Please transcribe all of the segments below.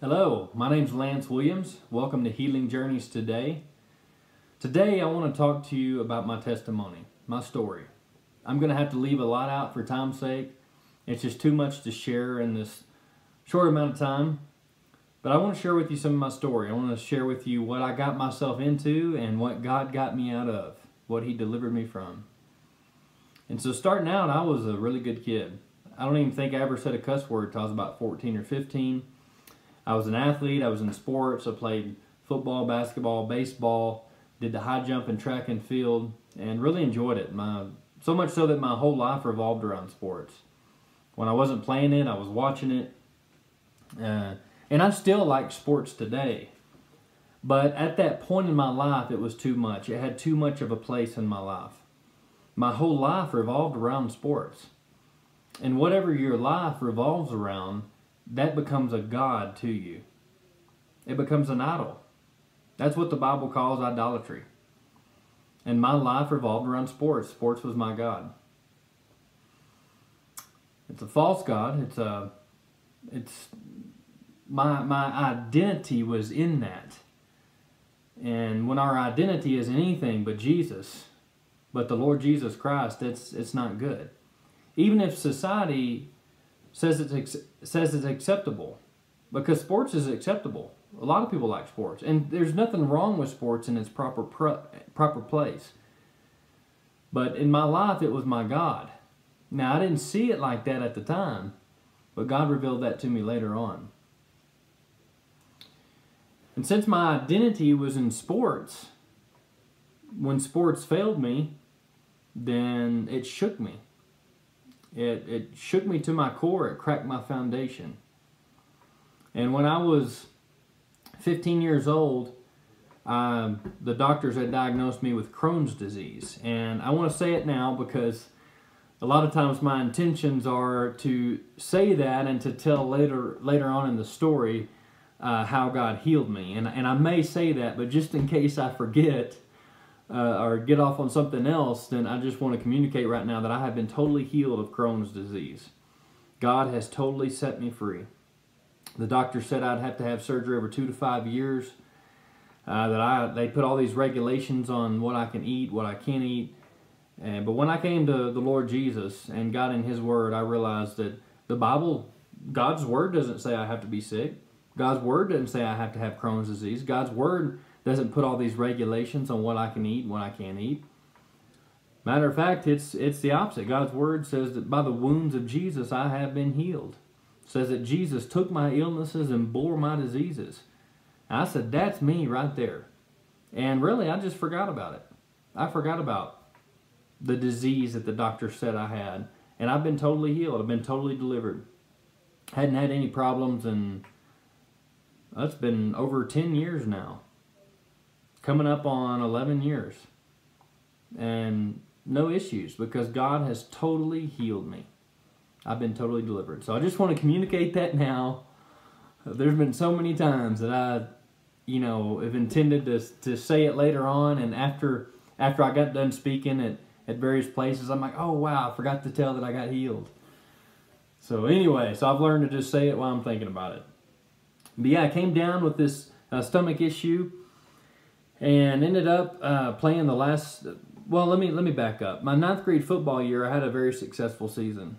Hello, my name's Lance Williams. Welcome to Healing Journeys Today. Today I want to talk to you about my testimony, my story. I'm going to have to leave a lot out for time's sake. It's just too much to share in this short amount of time. But I want to share with you some of my story. I want to share with you what I got myself into and what God got me out of, what He delivered me from. And so starting out, I was a really good kid. I don't even think I ever said a cuss word until I was about 14 or 15. I was an athlete. I was in sports. I played football, basketball, baseball, did the high jump and track and field, and really enjoyed it. My so much so that my whole life revolved around sports. When I wasn't playing it, I was watching it, uh, and I still like sports today. But at that point in my life, it was too much. It had too much of a place in my life. My whole life revolved around sports. And whatever your life revolves around, that becomes a God to you. It becomes an idol. That's what the Bible calls idolatry. And my life revolved around sports. Sports was my God. It's a false God. It's a it's my my identity was in that. And when our identity is anything but Jesus, but the Lord Jesus Christ, it's it's not good. Even if society says it's says it's acceptable because sports is acceptable. A lot of people like sports, and there's nothing wrong with sports in its proper proper place. But in my life, it was my God. Now I didn't see it like that at the time, but God revealed that to me later on. And since my identity was in sports, when sports failed me, then it shook me. It, it shook me to my core. It cracked my foundation. And when I was 15 years old, um, the doctors had diagnosed me with Crohn's disease. And I want to say it now because a lot of times my intentions are to say that and to tell later later on in the story uh, how God healed me. And, and I may say that, but just in case I forget, uh, or get off on something else, then I just want to communicate right now that I have been totally healed of Crohn's disease. God has totally set me free. The doctor said I'd have to have surgery over two to five years. Uh, that I they put all these regulations on what I can eat, what I can't eat. And but when I came to the Lord Jesus and got in His Word, I realized that the Bible, God's Word doesn't say I have to be sick. God's Word doesn't say I have to have Crohn's disease. God's Word doesn't put all these regulations on what I can eat and what I can't eat. Matter of fact, it's it's the opposite. God's word says that by the wounds of Jesus I have been healed. It says that Jesus took my illnesses and bore my diseases. I said, that's me right there. And really, I just forgot about it. I forgot about the disease that the doctor said I had. And I've been totally healed. I've been totally delivered. Hadn't had any problems, and that's been over 10 years now coming up on 11 years and no issues because God has totally healed me. I've been totally delivered. So I just want to communicate that now. There's been so many times that I, you know, have intended to, to say it later on and after after I got done speaking at, at various places, I'm like, oh wow, I forgot to tell that I got healed. So anyway, so I've learned to just say it while I'm thinking about it. But yeah, I came down with this uh, stomach issue and ended up uh, playing the last. Well, let me let me back up. My ninth grade football year, I had a very successful season.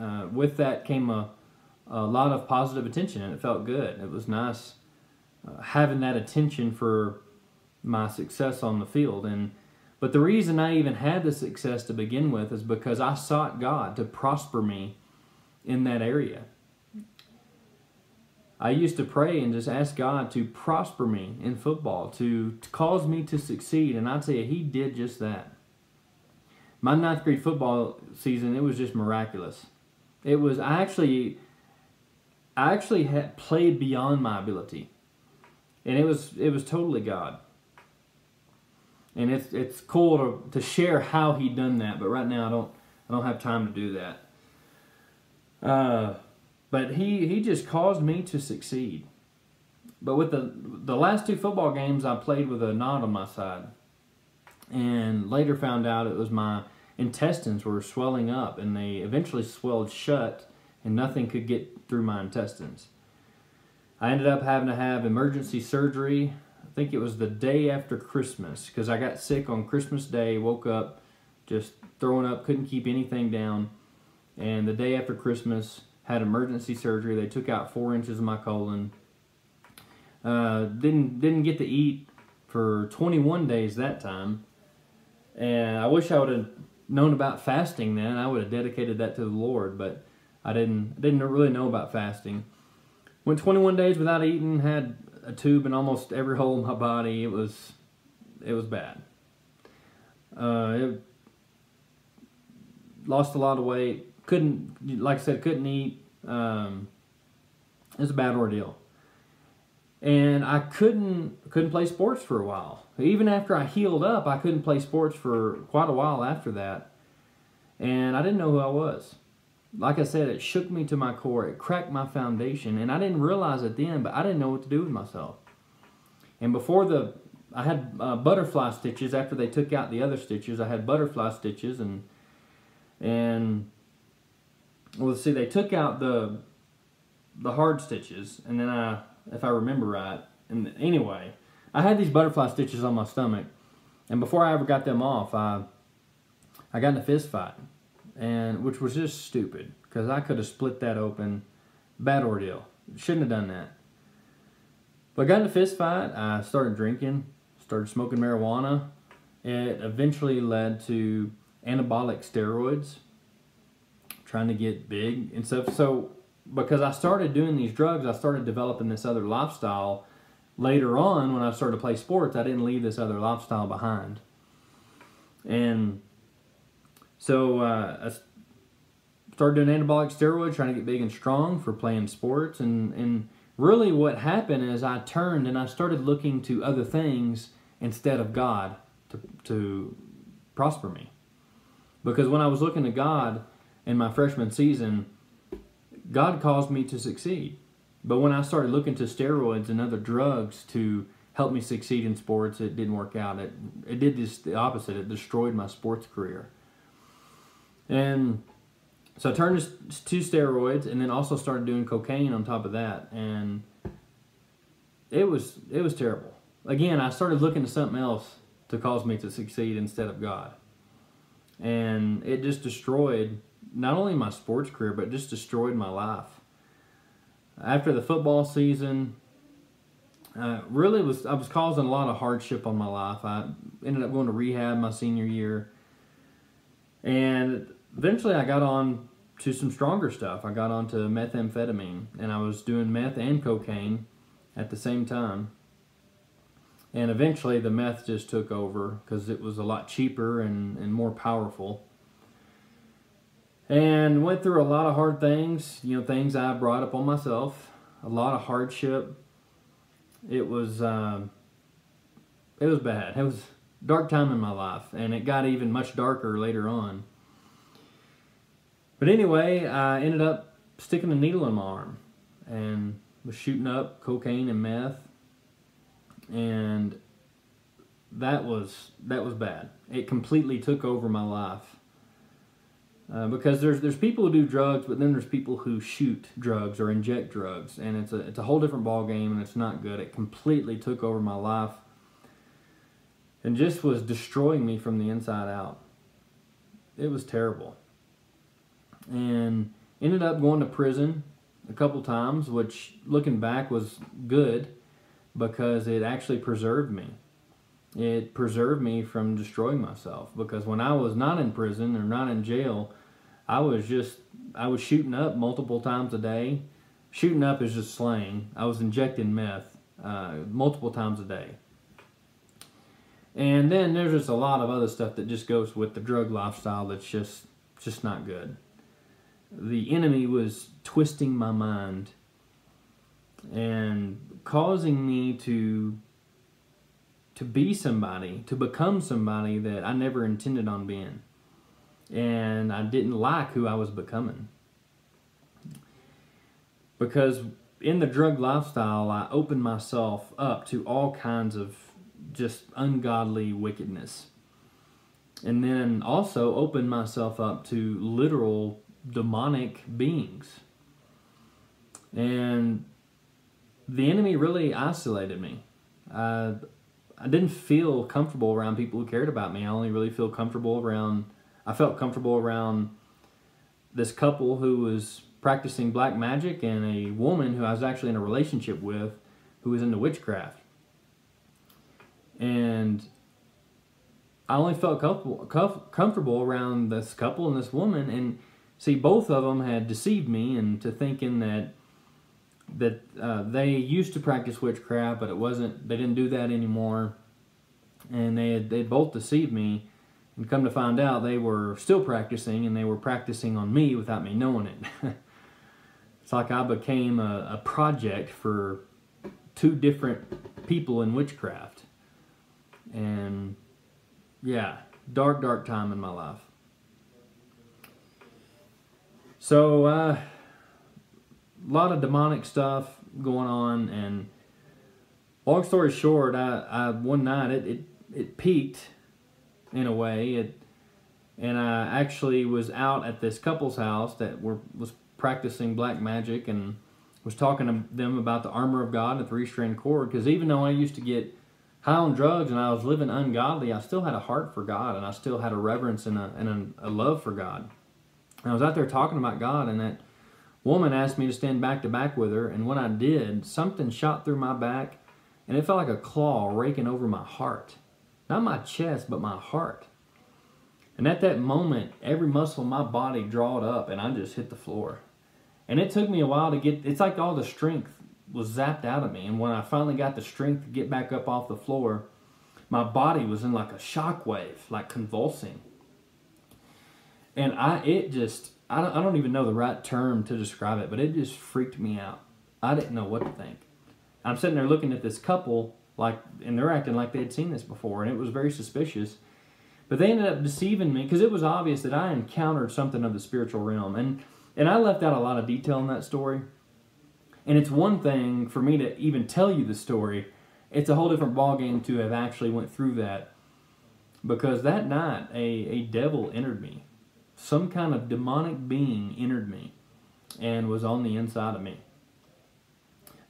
Uh, with that came a, a lot of positive attention, and it felt good. It was nice uh, having that attention for my success on the field. And but the reason I even had the success to begin with is because I sought God to prosper me in that area. I used to pray and just ask God to prosper me in football, to, to cause me to succeed, and I'd say He did just that. My ninth grade football season, it was just miraculous. It was I actually, I actually had played beyond my ability, and it was it was totally God. And it's it's cool to to share how He done that, but right now I don't I don't have time to do that. Uh, but he, he just caused me to succeed. But with the, the last two football games, I played with a knot on my side. And later found out it was my intestines were swelling up and they eventually swelled shut and nothing could get through my intestines. I ended up having to have emergency surgery. I think it was the day after Christmas because I got sick on Christmas Day, woke up just throwing up, couldn't keep anything down. And the day after Christmas, had emergency surgery. They took out four inches of my colon. Uh, didn't didn't get to eat for 21 days that time. And I wish I would have known about fasting then. I would have dedicated that to the Lord, but I didn't didn't really know about fasting. Went 21 days without eating, had a tube in almost every hole in my body. It was it was bad. Uh, it, lost a lot of weight. Couldn't, like I said, couldn't eat. Um, it was a bad ordeal and I couldn't couldn't play sports for a while. Even after I healed up, I couldn't play sports for quite a while after that, and I didn't know who I was. Like I said, it shook me to my core. It cracked my foundation, and I didn't realize it then, but I didn't know what to do with myself. And before the, I had uh, butterfly stitches. After they took out the other stitches, I had butterfly stitches, and and well, see, they took out the the hard stitches, and then I if I remember right. And anyway, I had these butterfly stitches on my stomach, and before I ever got them off, I I got in a fist fight, and which was just stupid because I could have split that open. Bad ordeal. Shouldn't have done that. But I got in a fist fight. I started drinking, started smoking marijuana. It eventually led to anabolic steroids, trying to get big and stuff. So because I started doing these drugs, I started developing this other lifestyle. Later on, when I started to play sports, I didn't leave this other lifestyle behind. And so uh, I started doing anabolic steroids, trying to get big and strong for playing sports. And, and really, what happened is I turned and I started looking to other things instead of God to, to prosper me. Because when I was looking to God in my freshman season, God caused me to succeed. But when I started looking to steroids and other drugs to help me succeed in sports, it didn't work out. It, it did just the opposite. It destroyed my sports career. And so I turned to steroids and then also started doing cocaine on top of that. And it was it was terrible. Again, I started looking to something else to cause me to succeed instead of God. And it just destroyed not only my sports career, but just destroyed my life. After the football season, uh, really was I was causing a lot of hardship on my life. I ended up going to rehab my senior year, and eventually I got on to some stronger stuff. I got on to methamphetamine, and I was doing meth and cocaine at the same time. And eventually the meth just took over because it was a lot cheaper and, and more powerful and went through a lot of hard things, you know, things I brought up on myself, a lot of hardship. It was, um, it was bad. It was dark time in my life, and it got even much darker later on. But anyway, I ended up sticking a needle in my arm and was shooting up cocaine and meth, and that was that was bad. It completely took over my life uh, because there's there's people who do drugs, but then there's people who shoot drugs or inject drugs, and it's a it's a whole different ball game, and it's not good. It completely took over my life, and just was destroying me from the inside out. It was terrible, and ended up going to prison a couple times, which looking back was good because it actually preserved me. It preserved me from destroying myself because when I was not in prison or not in jail, I was just I was shooting up multiple times a day. Shooting up is just slang. I was injecting meth uh, multiple times a day. And then there's just a lot of other stuff that just goes with the drug lifestyle that's just just not good. The enemy was twisting my mind and causing me to to be somebody, to become somebody that I never intended on being and I didn't like who I was becoming. Because in the drug lifestyle, I opened myself up to all kinds of just ungodly wickedness. And then also opened myself up to literal demonic beings. And the enemy really isolated me. Uh, I didn't feel comfortable around people who cared about me. I only really feel comfortable around. I felt comfortable around this couple who was practicing black magic and a woman who I was actually in a relationship with who was into witchcraft. And I only felt comfortable, comfortable around this couple and this woman. And see, both of them had deceived me into thinking that that uh, they used to practice witchcraft, but it wasn't. They didn't do that anymore, and they had they both deceived me. And come to find out, they were still practicing, and they were practicing on me without me knowing it. it's like I became a, a project for two different people in witchcraft, and yeah, dark, dark time in my life. So. Uh, a lot of demonic stuff going on, and long story short, I, I one night it, it it peaked in a way. It and I actually was out at this couple's house that were was practicing black magic and was talking to them about the armor of God and the three strand cord. Because even though I used to get high on drugs and I was living ungodly, I still had a heart for God and I still had a reverence and a, and a, a love for God. And I was out there talking about God, and that Woman asked me to stand back to back with her, and when I did, something shot through my back, and it felt like a claw raking over my heart. Not my chest, but my heart. And at that moment, every muscle in my body drawed up, and I just hit the floor. And it took me a while to get, it's like all the strength was zapped out of me. And when I finally got the strength to get back up off the floor, my body was in like a shock wave, like convulsing. And I, it just, I don't, I don't even know the right term to describe it, but it just freaked me out. I didn't know what to think. I'm sitting there looking at this couple, like, and they're acting like they had seen this before, and it was very suspicious. But they ended up deceiving me because it was obvious that I encountered something of the spiritual realm, and and I left out a lot of detail in that story. And it's one thing for me to even tell you the story. It's a whole different ballgame to have actually went through that. Because that night, a, a devil entered me some kind of demonic being entered me and was on the inside of me.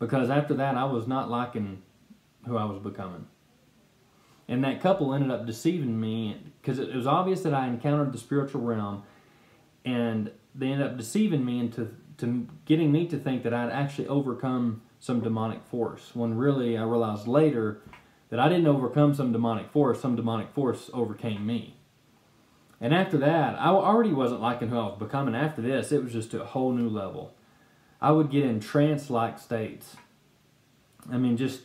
Because after that, I was not liking who I was becoming. And that couple ended up deceiving me because it was obvious that I encountered the spiritual realm, and they ended up deceiving me into to getting me to think that I'd actually overcome some demonic force. When really I realized later that I didn't overcome some demonic force, some demonic force overcame me. And after that, I already wasn't liking who I was becoming. After this, it was just to a whole new level. I would get in trance like states. I mean, just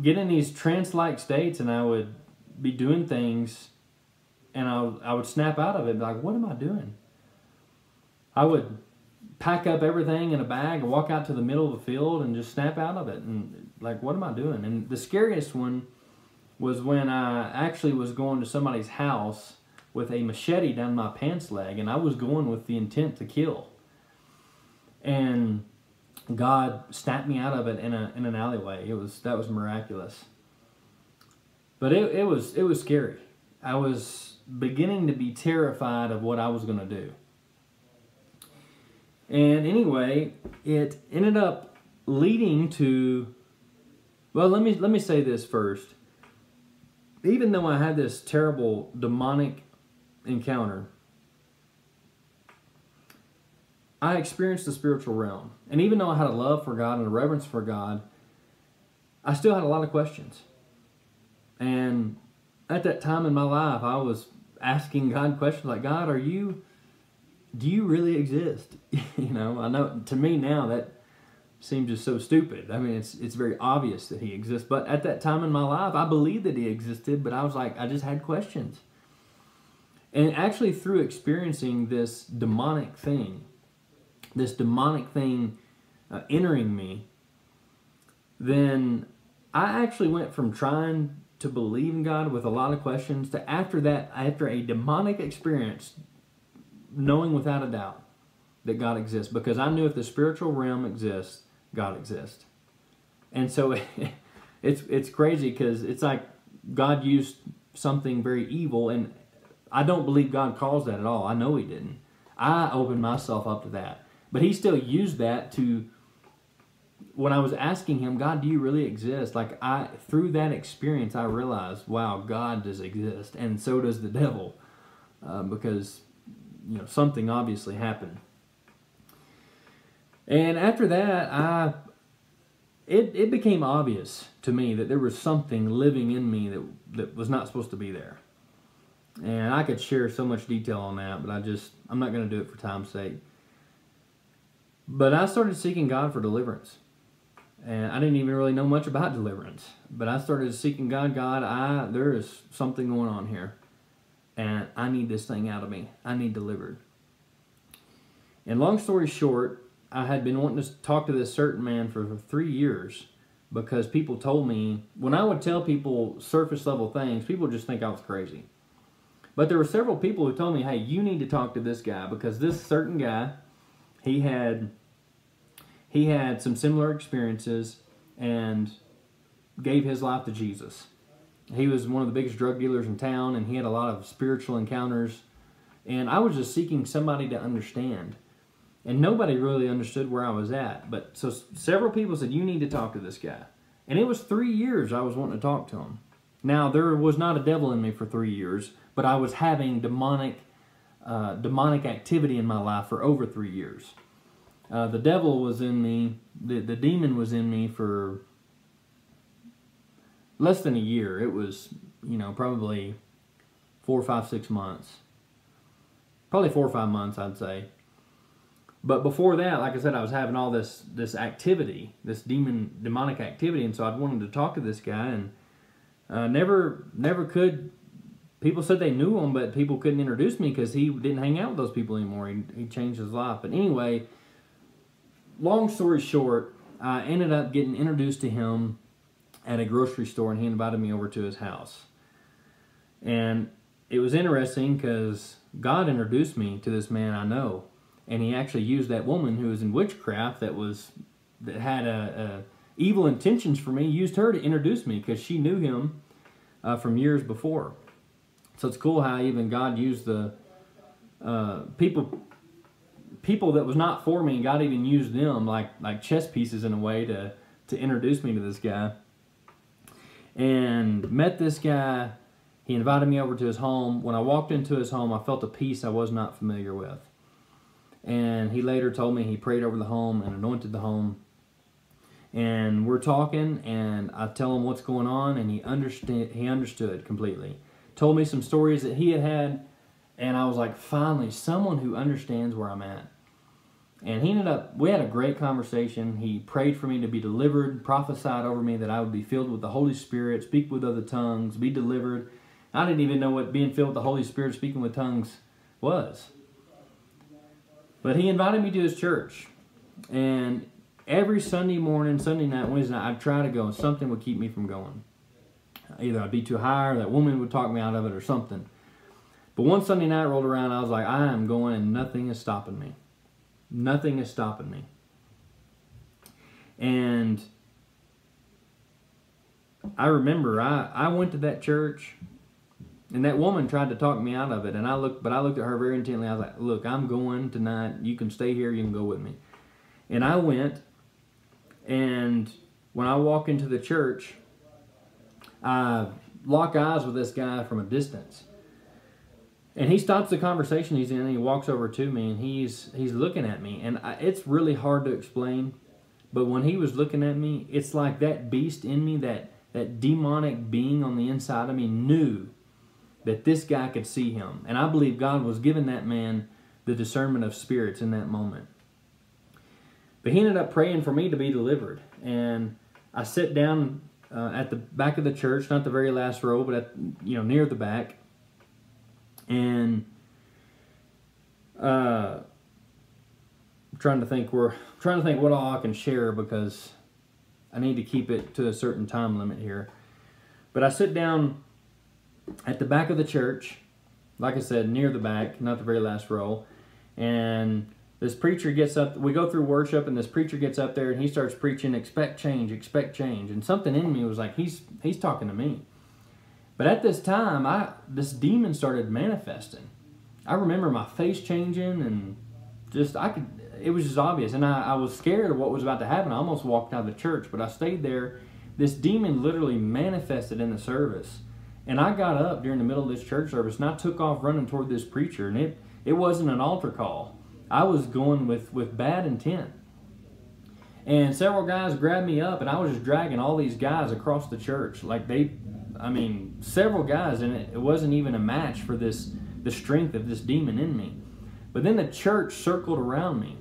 get in these trance like states, and I would be doing things, and I, I would snap out of it, like, what am I doing? I would pack up everything in a bag and walk out to the middle of the field and just snap out of it. And, like, what am I doing? And the scariest one was when I actually was going to somebody's house with a machete down my pants leg, and I was going with the intent to kill. And God snapped me out of it in a in an alleyway. It was that was miraculous. But it, it was it was scary. I was beginning to be terrified of what I was going to do. And anyway, it ended up leading to well, let me let me say this first. Even though I had this terrible demonic encounter, I experienced the spiritual realm. And even though I had a love for God and a reverence for God, I still had a lot of questions. And at that time in my life, I was asking God questions like, God, are you, do you really exist? you know, I know to me now that seems just so stupid. I mean, it's it's very obvious that he exists. But at that time in my life, I believed that he existed, but I was like, I just had questions. And actually, through experiencing this demonic thing, this demonic thing uh, entering me, then I actually went from trying to believe in God with a lot of questions to after that, after a demonic experience, knowing without a doubt that God exists. Because I knew if the spiritual realm exists, God exists. And so it's it's crazy because it's like God used something very evil and I don't believe God caused that at all. I know He didn't. I opened myself up to that. But He still used that to when I was asking him, God, do you really exist? Like I through that experience, I realized, wow, God does exist, and so does the devil, uh, because you know something obviously happened. And after that, I it it became obvious to me that there was something living in me that that was not supposed to be there. And I could share so much detail on that, but I just I'm not going to do it for time's sake. But I started seeking God for deliverance. And I didn't even really know much about deliverance. But I started seeking God, God, I there is something going on here. And I need this thing out of me. I need delivered. And long story short, I had been wanting to talk to this certain man for, three years because people told me when I would tell people surface level things, people just think I was crazy. But there were several people who told me, hey, you need to talk to this guy because this certain guy, he had he had some similar experiences and gave his life to Jesus. He was one of the biggest drug dealers in town and he had a lot of spiritual encounters. And I was just seeking somebody to understand. And nobody really understood where I was at. But so several people said, You need to talk to this guy. And it was three years I was wanting to talk to him. Now, there was not a devil in me for three years, but I was having demonic, uh, demonic activity in my life for over three years. Uh, the devil was in me, the, the demon was in me for less than a year. It was, you know, probably four, five, six months. Probably four or five months, I'd say. But before that, like I said, I was having all this this activity, this demon demonic activity, and so I wanted to talk to this guy, and uh, never never could. People said they knew him, but people couldn't introduce me because he didn't hang out with those people anymore. He, he changed his life. But anyway, long story short, I ended up getting introduced to him at a grocery store, and he invited me over to his house. And it was interesting because God introduced me to this man I know and he actually used that woman who was in witchcraft that was that had a, a evil intentions for me used her to introduce me because she knew him uh, from years before so it's cool how even god used the uh, people people that was not for me god even used them like like chess pieces in a way to to introduce me to this guy and met this guy he invited me over to his home when i walked into his home i felt a peace i was not familiar with and he later told me he prayed over the home and anointed the home. And we're talking, and I tell him what's going on, and he understood. He understood completely. Told me some stories that he had had, and I was like, finally, someone who understands where I'm at. And he ended up. We had a great conversation. He prayed for me to be delivered, prophesied over me that I would be filled with the Holy Spirit, speak with other tongues, be delivered. I didn't even know what being filled with the Holy Spirit, speaking with tongues, was. But he invited me to his church. And every Sunday morning, Sunday night, Wednesday night, I'd try to go, and something would keep me from going. Either I'd be too high, or that woman would talk me out of it, or something. But one Sunday night rolled around, I was like, I am going, and nothing is stopping me. Nothing is stopping me. And I remember I, I went to that church and that woman tried to talk me out of it, and I looked, but I looked at her very intently. I was like, "Look, I'm going tonight. You can stay here. You can go with me." And I went, and when I walk into the church, I lock eyes with this guy from a distance, and he stops the conversation he's in, and he walks over to me, and he's he's looking at me, and I, it's really hard to explain, but when he was looking at me, it's like that beast in me, that that demonic being on the inside of me, knew that this guy could see him. And I believe God was giving that man the discernment of spirits in that moment. But he ended up praying for me to be delivered. And I sat down uh, at the back of the church, not the very last row, but at, you know, near the back. And uh, I'm trying to think where, I'm trying to think what all I can share because I need to keep it to a certain time limit here. But I sit down at the back of the church, like I said, near the back, not the very last row. And this preacher gets up, we go through worship, and this preacher gets up there and he starts preaching, expect change, expect change. And something in me was like, he's, he's talking to me. But at this time, I this demon started manifesting. I remember my face changing and just, I could, it was just obvious. And I, I was scared of what was about to happen. I almost walked out of the church, but I stayed there. This demon literally manifested in the service. And I got up during the middle of this church service and I took off running toward this preacher. And it, it wasn't an altar call. I was going with, with bad intent. And several guys grabbed me up and I was just dragging all these guys across the church. Like they, I mean, several guys, and it, it wasn't even a match for this, the strength of this demon in me. But then the church circled around me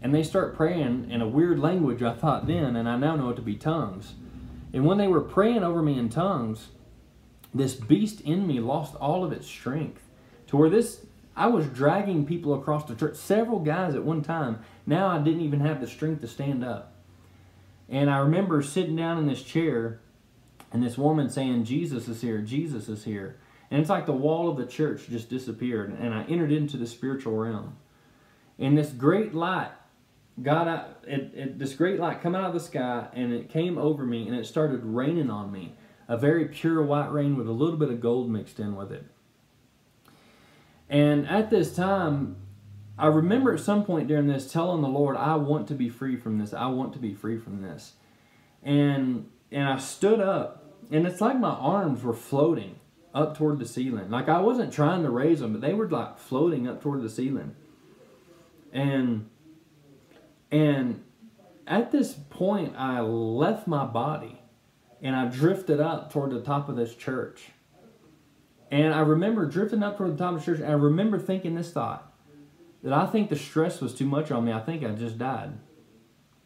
and they start praying in a weird language I thought then, and I now know it to be tongues. And when they were praying over me in tongues, this beast in me lost all of its strength to where this I was dragging people across the church, several guys at one time. Now I didn't even have the strength to stand up. And I remember sitting down in this chair and this woman saying, Jesus is here, Jesus is here. And it's like the wall of the church just disappeared, and I entered into the spiritual realm. And this great light got out, it, it, this great light come out of the sky, and it came over me, and it started raining on me. A very pure white rain with a little bit of gold mixed in with it. And at this time, I remember at some point during this telling the Lord, I want to be free from this. I want to be free from this. And and I stood up, and it's like my arms were floating up toward the ceiling. Like I wasn't trying to raise them, but they were like floating up toward the ceiling. And and at this point I left my body and I drifted up toward the top of this church. And I remember drifting up toward the top of the church, and I remember thinking this thought that I think the stress was too much on me. I think I just died.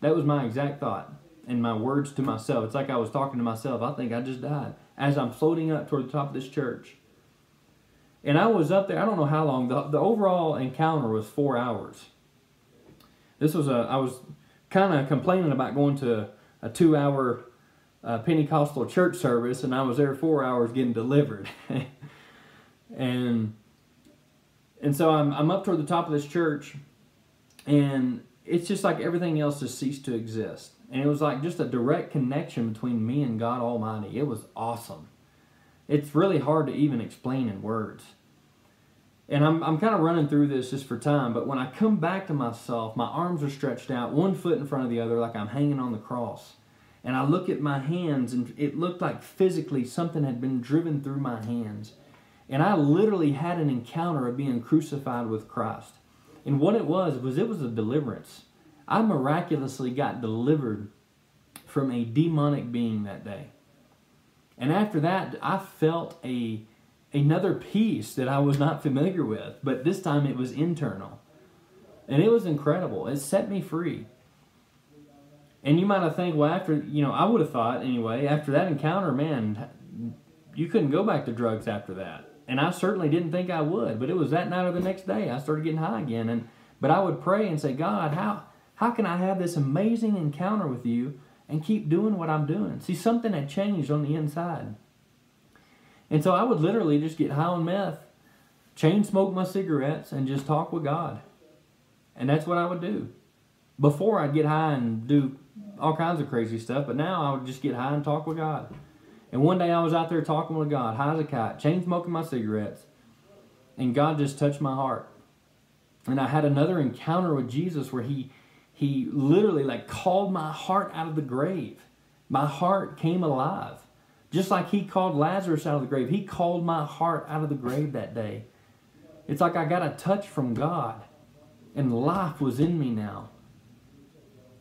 That was my exact thought and my words to myself. It's like I was talking to myself. I think I just died as I'm floating up toward the top of this church. And I was up there, I don't know how long. The, the overall encounter was four hours. This was a, I was kind of complaining about going to a two hour uh, Pentecostal church service, and I was there four hours getting delivered. and and so I'm, I'm up toward the top of this church, and it's just like everything else just ceased to exist. And it was like just a direct connection between me and God Almighty. It was awesome. It's really hard to even explain in words. And I'm, I'm kind of running through this just for time, but when I come back to myself, my arms are stretched out, one foot in front of the other, like I'm hanging on the cross. And I look at my hands, and it looked like physically something had been driven through my hands. And I literally had an encounter of being crucified with Christ. And what it was, was it was a deliverance. I miraculously got delivered from a demonic being that day. And after that, I felt a another peace that I was not familiar with, but this time it was internal. And it was incredible. It set me free. And you might have think, well, after, you know, I would have thought anyway, after that encounter, man, you couldn't go back to drugs after that and I certainly didn't think I would. But it was that night or the next day I started getting high again. And but I would pray and say, God, how how can I have this amazing encounter with you and keep doing what I'm doing? See, something had changed on the inside. And so I would literally just get high on meth, chain smoke my cigarettes, and just talk with God. And that's what I would do. Before I'd get high and do all kinds of crazy stuff, but now I would just get high and talk with God. And one day I was out there talking with God, high as a kite, chain smoking my cigarettes, and God just touched my heart. And I had another encounter with Jesus where he he literally like called my heart out of the grave. My heart came alive. Just like he called Lazarus out of the grave. He called my heart out of the grave that day. It's like I got a touch from God and life was in me now.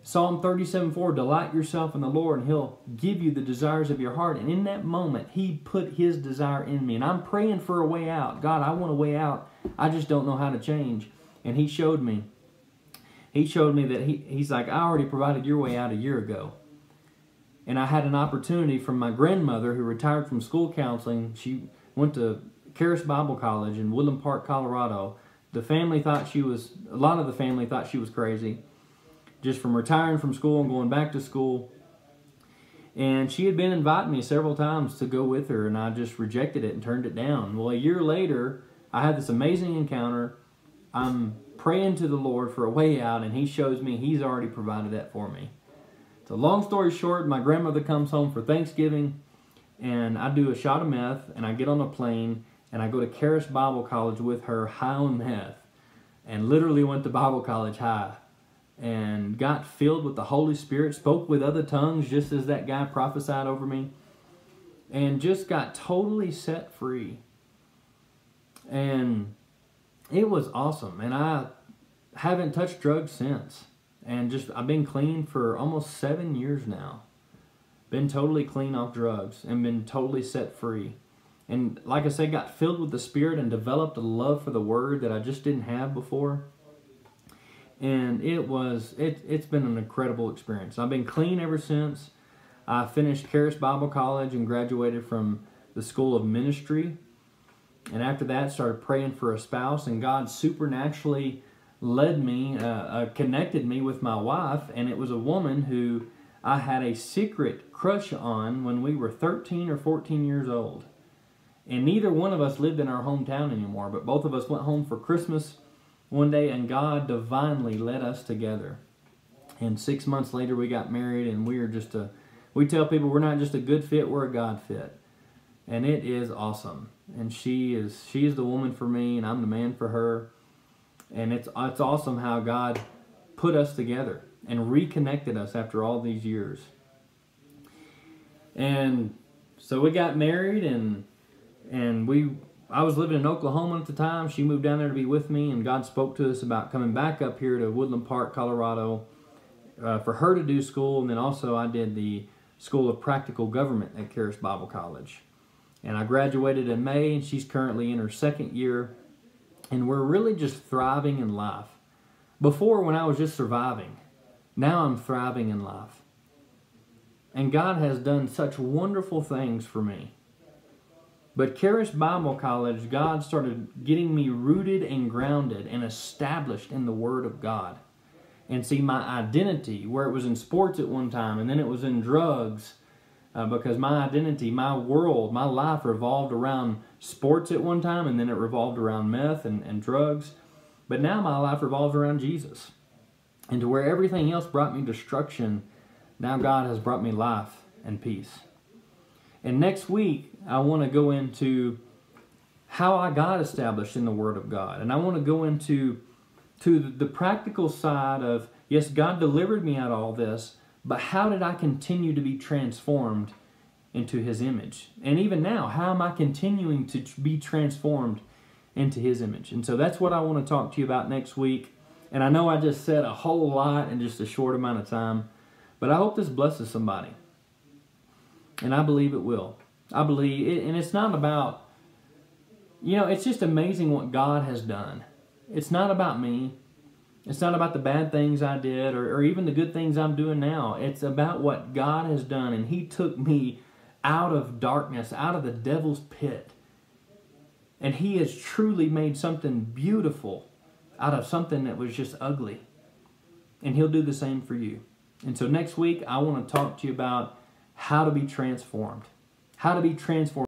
Psalm 37 4 Delight yourself in the Lord, and He'll give you the desires of your heart. And in that moment, He put His desire in me. And I'm praying for a way out. God, I want a way out. I just don't know how to change. And He showed me. He showed me that he, He's like, I already provided your way out a year ago. And I had an opportunity from my grandmother who retired from school counseling. She went to Charis Bible College in Woodland Park, Colorado. The family thought she was, a lot of the family thought she was crazy just from retiring from school and going back to school. And she had been inviting me several times to go with her, and I just rejected it and turned it down. Well, a year later, I had this amazing encounter. I'm praying to the Lord for a way out, and He shows me He's already provided that for me. So, long story short, my grandmother comes home for Thanksgiving, and I do a shot of meth, and I get on a plane, and I go to Charis Bible College with her high on meth, and literally went to Bible college high and got filled with the Holy Spirit, spoke with other tongues just as that guy prophesied over me, and just got totally set free. And it was awesome. And I haven't touched drugs since. And just, I've been clean for almost seven years now. Been totally clean off drugs and been totally set free. And like I said, got filled with the Spirit and developed a love for the Word that I just didn't have before. And it was, it, it's been an incredible experience. I've been clean ever since. I finished Charis Bible College and graduated from the School of Ministry. And after that, started praying for a spouse, and God supernaturally led me, uh, uh, connected me with my wife, and it was a woman who I had a secret crush on when we were 13 or 14 years old. And neither one of us lived in our hometown anymore, but both of us went home for Christmas one day, and God divinely led us together. And six months later, we got married, and we are just a, we tell people we're not just a good fit, we're a God fit. And it is awesome. And she is, she is the woman for me, and I'm the man for her and it's, it's awesome how God put us together and reconnected us after all these years. And so we got married and and we I was living in Oklahoma at the time. She moved down there to be with me, and God spoke to us about coming back up here to Woodland Park, Colorado, uh, for her to do school. And then also I did the School of Practical Government at Charis Bible College. And I graduated in May, and she's currently in her second year and we're really just thriving in life. Before, when I was just surviving, now I'm thriving in life. And God has done such wonderful things for me. But Charis Bible College, God started getting me rooted and grounded and established in the Word of God. And see, my identity, where it was in sports at one time, and then it was in drugs, uh, because my identity, my world, my life revolved around sports at one time and then it revolved around meth and, and drugs. But now my life revolves around Jesus. And to where everything else brought me destruction, now God has brought me life and peace. And next week, I want to go into how I got established in the Word of God. And I want to go into to the practical side of, yes, God delivered me out of all this, but how did I continue to be transformed into His image? And even now, how am I continuing to be transformed into His image? And so that's what I want to talk to you about next week. And I know I just said a whole lot in just a short amount of time, but I hope this blesses somebody. And I believe it will. I believe, and it's not about, you know, it's just amazing what God has done. It's not about me. It's not about the bad things I did or, or even the good things I'm doing now. It's about what God has done. And He took me out of darkness, out of the devil's pit. And He has truly made something beautiful out of something that was just ugly. And He'll do the same for you. And so next week, I want to talk to you about how to be transformed. How to be transformed.